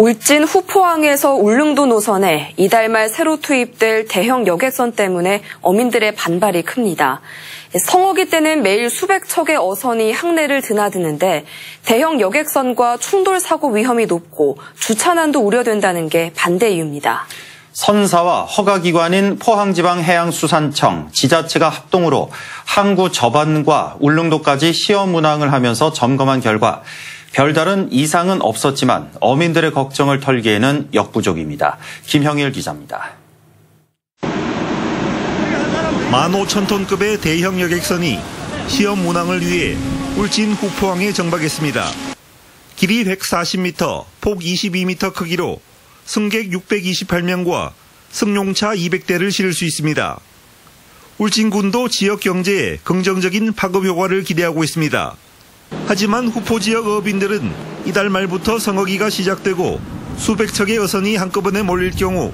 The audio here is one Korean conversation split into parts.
울진 후포항에서 울릉도 노선에 이달 말 새로 투입될 대형 여객선 때문에 어민들의 반발이 큽니다. 성어기 때는 매일 수백 척의 어선이 항내를 드나드는데 대형 여객선과 충돌 사고 위험이 높고 주차난도 우려된다는 게 반대 이유입니다. 선사와 허가기관인 포항지방해양수산청, 지자체가 합동으로 항구 저반과 울릉도까지 시험 운항을 하면서 점검한 결과 별다른 이상은 없었지만 어민들의 걱정을 털기에는 역부족입니다. 김형일 기자입니다. 15,000톤급의 대형 여객선이 시험 운항을 위해 울진 후포항에 정박했습니다. 길이 140m, 폭 22m 크기로 승객 628명과 승용차 200대를 실을 수 있습니다. 울진군도 지역 경제에 긍정적인 파급 효과를 기대하고 있습니다. 하지만 후포 지역 어민들은 이달 말부터 성어기가 시작되고 수백 척의 어선이 한꺼번에 몰릴 경우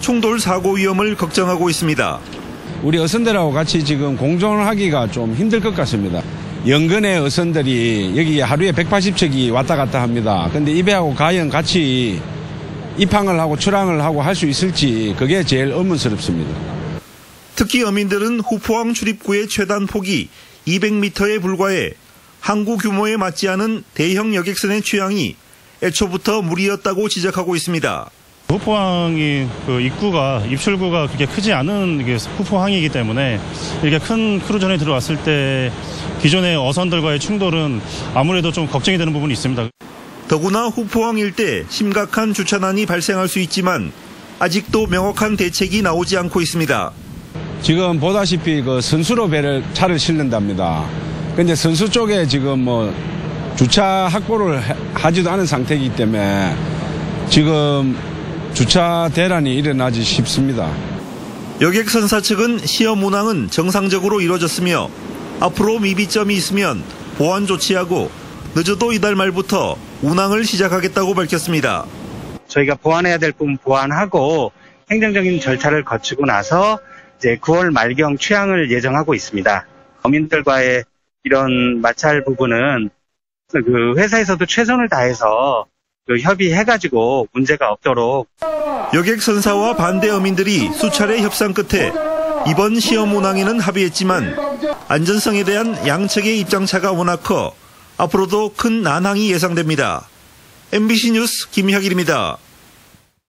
충돌 사고 위험을 걱정하고 있습니다. 우리 어선들하고 같이 지금 공존을 하기가 좀 힘들 것 같습니다. 연근의 어선들이 여기 하루에 180척이 왔다 갔다 합니다. 근데 이 배하고 과연 같이 입항을 하고 출항을 하고 할 수 있을지 그게 제일 의문스럽습니다. 특히 어민들은 후포항 출입구의 최단 폭이 200m에 불과해 항구 규모에 맞지 않은 대형 여객선의 취향이 애초부터 무리였다고 지적하고 있습니다. 후포항이 그 입구가 입출구가 그렇게 크지 않은 후포항이기 때문에 이렇게 큰 크루전에 들어왔을 때 기존의 어선들과의 충돌은 아무래도 좀 걱정이 되는 부분이 있습니다. 더구나 후포항 일대 심각한 주차난이 발생할 수 있지만 아직도 명확한 대책이 나오지 않고 있습니다. 지금 보다시피 그 선수로 배를 차를 실는답니다. 근데 선수 쪽에 지금 뭐 주차 확보를 하지도 않은 상태이기 때문에 지금 주차 대란이 일어나지 싶습니다. 여객선사 측은 시험 운항은 정상적으로 이루어졌으며 앞으로 미비점이 있으면 보완 조치하고 늦어도 이달 말부터 운항을 시작하겠다고 밝혔습니다. 저희가 보완해야 될 부분 보완하고 행정적인 절차를 거치고 나서 이제 9월 말경 취항을 예정하고 있습니다. 어민들과의 이런 마찰 부분은 그 회사에서도 최선을 다해서 그 협의해가지고 문제가 없도록 여객선사와 반대 어민들이 수차례 협상 끝에 이번 시험 운항에는 합의했지만 안전성에 대한 양측의 입장차가 워낙 커 앞으로도 큰 난항이 예상됩니다. MBC 뉴스 김혁일입니다.